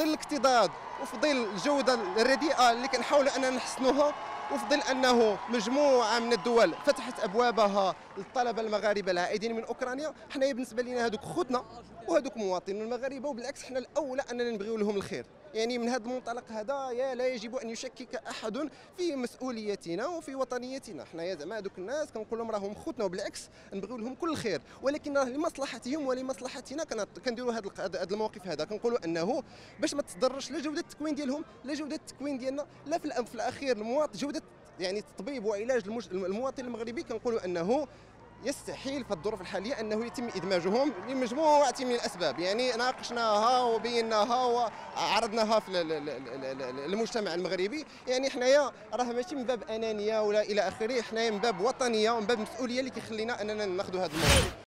ظل الاكتظاظ وفي ظل الجودة الرديئة اللي كنحاولوا أننا نحسنوها وفي ظل أنه مجموعة من الدول فتحت أبوابها للطلبة المغاربة العائدين من أوكرانيا حنا بالنسبة لنا هذوك خوتنا. وهذوك مواطنين المغاربة وبالعكس حنا الأولى أننا نبغيو لهم الخير. يعني من هذا المنطلق هذا يا لا يجب أن يشكك أحد في مسؤوليتنا وفي وطنيتنا. حنا يا زعما هذوك الناس كنقول لهم راهم خوتنا وبالعكس نبغيو لهم كل خير. ولكن راه لمصلحتهم ولمصلحتنا كنديروا هذا هذا الموقف هذا. كنقولوا أنه باش ما تضرش لا جودة التكوين ديالهم لا جودة التكوين ديالنا لا في الأخير المواطن جودة يعني التطبيب وعلاج المواطن المغربي. كنقولوا أنه يستحيل في الظروف الحالية أنه يتم إدماجهم لمجموعة من الأسباب. يعني ناقشناها وبيناها وعرضناها في المجتمع المغربي. يعني حنايا راه ماشي من باب أنانية ولا إلى آخره حنايا من باب وطنية ومن باب مسؤولية اللي كيخلينا أننا ناخذوا هذا الموضوع.